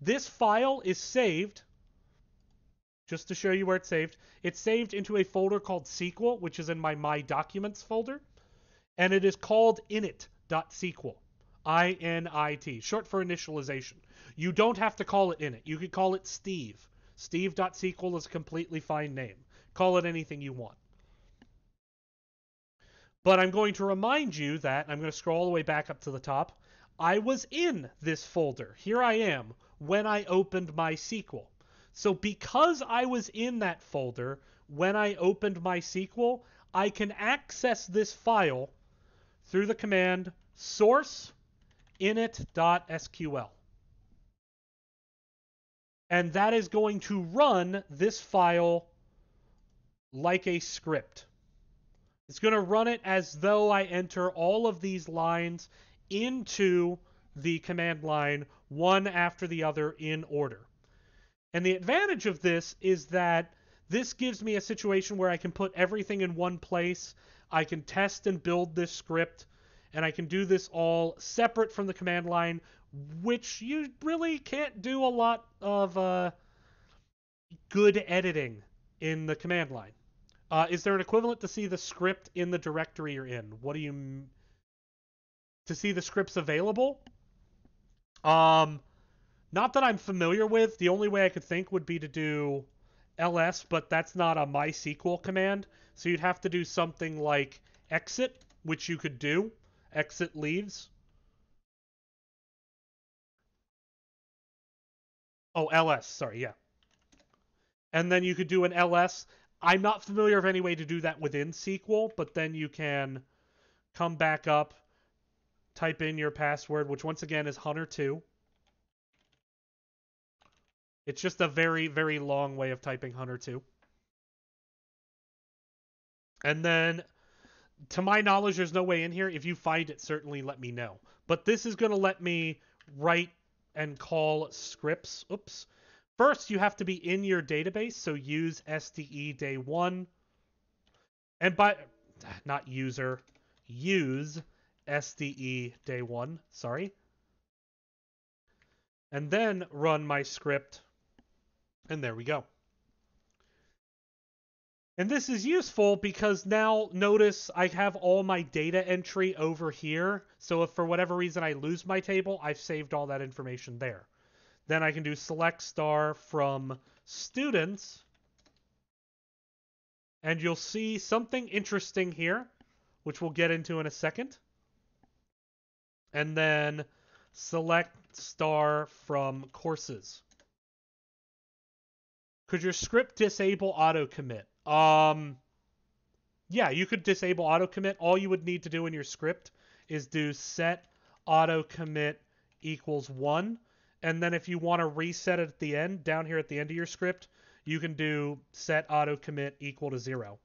This file is saved, just to show you where it's saved. It's saved into a folder called SQL, which is in my My Documents folder, and it is called init.sql. I-N-I-T, short for initialization. You don't have to call it init. You could call it Steve. Steve.sql is a completely fine name. Call it anything you want. But I'm going to remind you that, I'm going to scroll all the way back up to the top, I was in this folder. Here I am when I opened MySQL. So because I was in that folder when I opened MySQL, I can access this file through the command source init.sql. And that is going to run this file like a script. It's going to run it as though I enter all of these lines into the command line one after the other in order. And the advantage of this is that this gives me a situation where I can put everything in one place. I can test and build this script, and I can do this all separate from the command line, which you really can't do a lot of uh, good editing in the command line. Uh, is there an equivalent to see the script in the directory you're in? What do you to see the scripts available? Um, not that I'm familiar with. The only way I could think would be to do ls, but that's not a MySQL command. So you'd have to do something like exit, which you could do. Exit leaves. Oh, ls. Sorry, yeah. And then you could do an ls I'm not familiar of any way to do that within SQL, but then you can come back up, type in your password, which once again is Hunter2. It's just a very, very long way of typing Hunter2. And then, to my knowledge, there's no way in here. If you find it, certainly let me know. But this is going to let me write and call scripts. Oops. First, you have to be in your database, so use SDE day one. And by, not user, use SDE day one, sorry. And then run my script, and there we go. And this is useful because now notice I have all my data entry over here. So if for whatever reason I lose my table, I've saved all that information there. Then I can do select star from students. And you'll see something interesting here, which we'll get into in a second. And then select star from courses. Could your script disable auto commit? Um, yeah, you could disable auto commit. All you would need to do in your script is do set auto commit equals one. And then if you want to reset it at the end, down here at the end of your script, you can do set auto commit equal to zero.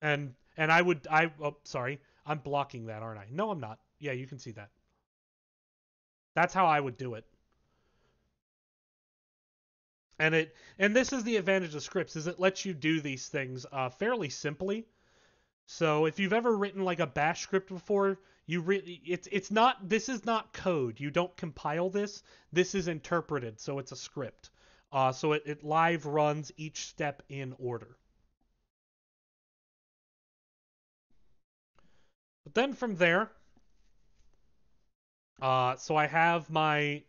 And and I would I oh sorry, I'm blocking that, aren't I? No, I'm not. Yeah, you can see that. That's how I would do it and it and this is the advantage of scripts is it lets you do these things uh, fairly simply so if you've ever written like a bash script before you really it's it's not this is not code you don't compile this this is interpreted so it's a script uh, so it, it live runs each step in order but then from there uh, so I have my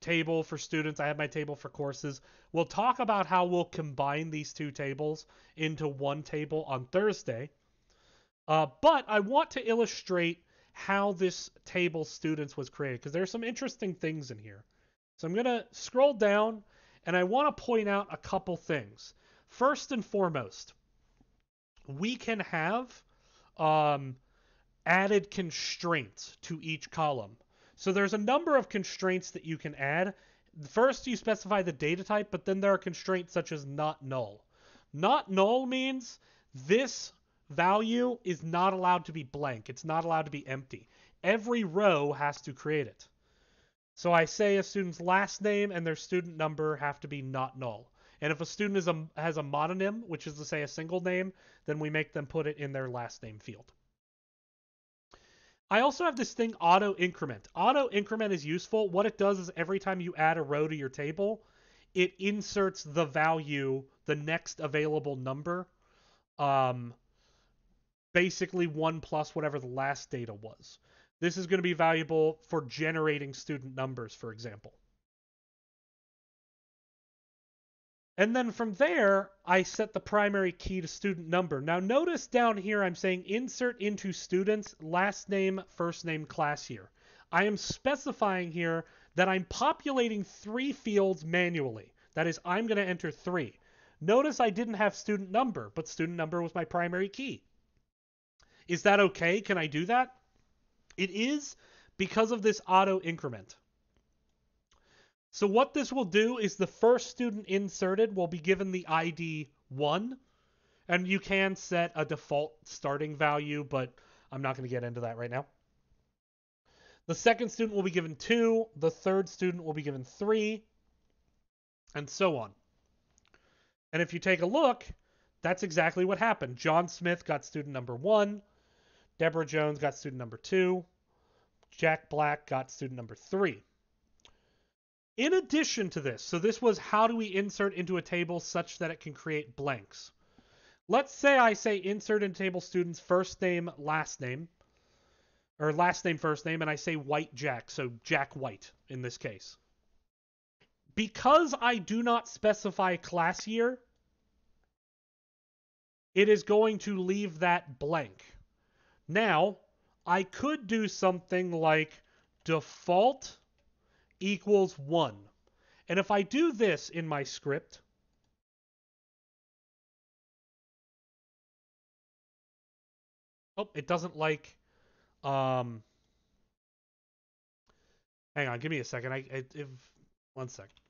table for students. I have my table for courses. We'll talk about how we'll combine these two tables into one table on Thursday. Uh, but I want to illustrate how this table students was created because there's some interesting things in here. So I'm going to scroll down and I want to point out a couple things. First and foremost, we can have um, added constraints to each column. So there's a number of constraints that you can add. First, you specify the data type, but then there are constraints such as not null. Not null means this value is not allowed to be blank. It's not allowed to be empty. Every row has to create it. So I say a student's last name and their student number have to be not null. And if a student is a, has a mononym, which is to say a single name, then we make them put it in their last name field. I also have this thing auto increment. Auto increment is useful. What it does is every time you add a row to your table, it inserts the value, the next available number, um, basically one plus whatever the last data was. This is going to be valuable for generating student numbers, for example. And then from there, I set the primary key to student number. Now notice down here I'm saying insert into students last name, first name, class year. I am specifying here that I'm populating three fields manually. That is, I'm going to enter three. Notice I didn't have student number, but student number was my primary key. Is that okay? Can I do that? It is because of this auto increment. So what this will do is the first student inserted will be given the ID 1, and you can set a default starting value, but I'm not going to get into that right now. The second student will be given 2, the third student will be given 3, and so on. And if you take a look, that's exactly what happened. John Smith got student number 1, Deborah Jones got student number 2, Jack Black got student number 3. In addition to this, so this was how do we insert into a table such that it can create blanks. Let's say I say insert in table students first name, last name, or last name, first name, and I say White Jack, so Jack White in this case. Because I do not specify class year, it is going to leave that blank. Now, I could do something like default equals 1. And if I do this in my script, oh, it doesn't like, um, hang on, give me a second. I, I if, one second.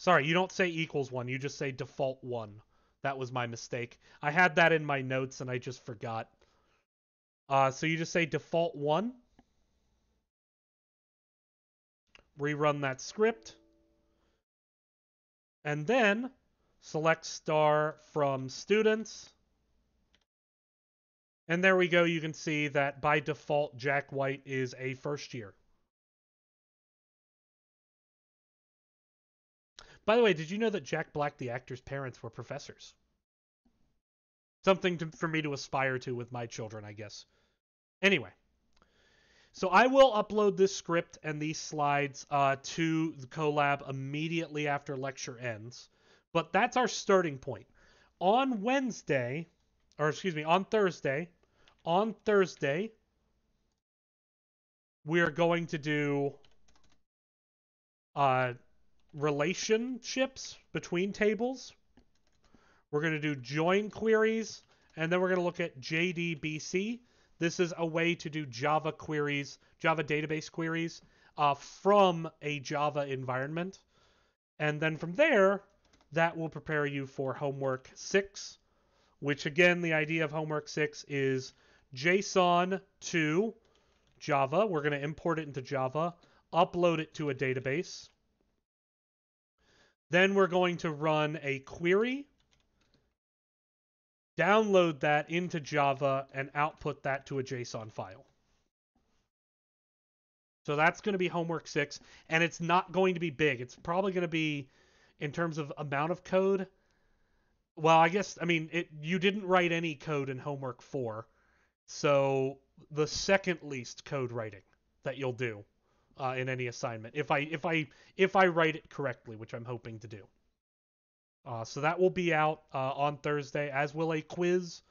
Sorry, you don't say equals one. You just say default one. That was my mistake. I had that in my notes and I just forgot. Uh, so you just say default one. Rerun that script. And then select star from students. And there we go. You can see that by default, Jack White is a first year. By the way, did you know that Jack Black, the actor's parents, were professors? Something to, for me to aspire to with my children, I guess. Anyway, so I will upload this script and these slides uh, to the Collab immediately after lecture ends. But that's our starting point. On Wednesday, or excuse me, on Thursday, on Thursday, we are going to do uh, relationships between tables. We're going to do join queries, and then we're going to look at JDBC. This is a way to do Java queries, Java database queries uh, from a Java environment. And then from there, that will prepare you for homework six, which again, the idea of homework six is JSON to Java. We're going to import it into Java, upload it to a database. Then we're going to run a query, download that into Java, and output that to a JSON file. So that's going to be homework six, and it's not going to be big. It's probably going to be, in terms of amount of code. Well, I guess I mean it. You didn't write any code in homework four, so the second least code writing that you'll do uh, in any assignment if I if I if I write it correctly, which I'm hoping to do. Uh, so that will be out uh, on Thursday, as will a quiz.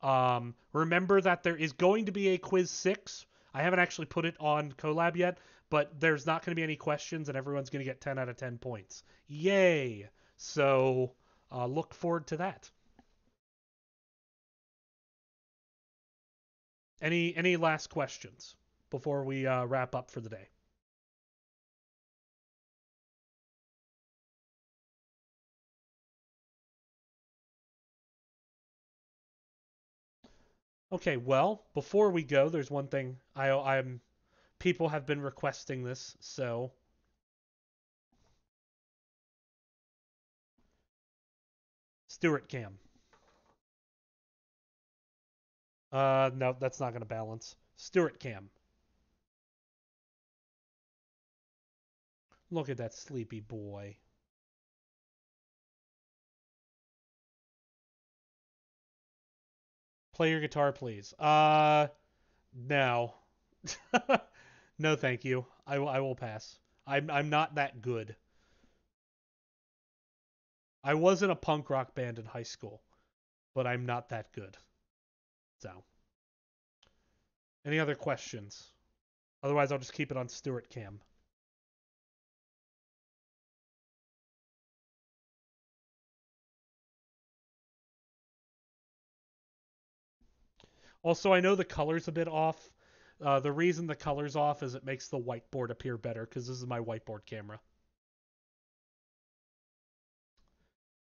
Um, remember that there is going to be a quiz six. I haven't actually put it on Collab yet, but there's not going to be any questions, and everyone's going to get 10 out of 10 points. Yay! So uh, look forward to that. Any any last questions before we uh, wrap up for the day? Okay, well, before we go, there's one thing I I'm people have been requesting this, so Stewart Cam. Uh no, that's not going to balance. Stewart Cam. Look at that sleepy boy. Play your guitar, please. Uh, no. no, thank you. I will, I will pass. I'm, I'm not that good. I was in a punk rock band in high school, but I'm not that good. So, any other questions? Otherwise, I'll just keep it on Stewart Cam. Also, I know the color's a bit off. Uh, the reason the color's off is it makes the whiteboard appear better because this is my whiteboard camera.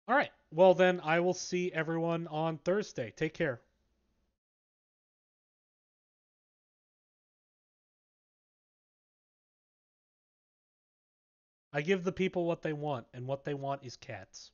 All right. Well, then I will see everyone on Thursday. Take care. I give the people what they want, and what they want is cats.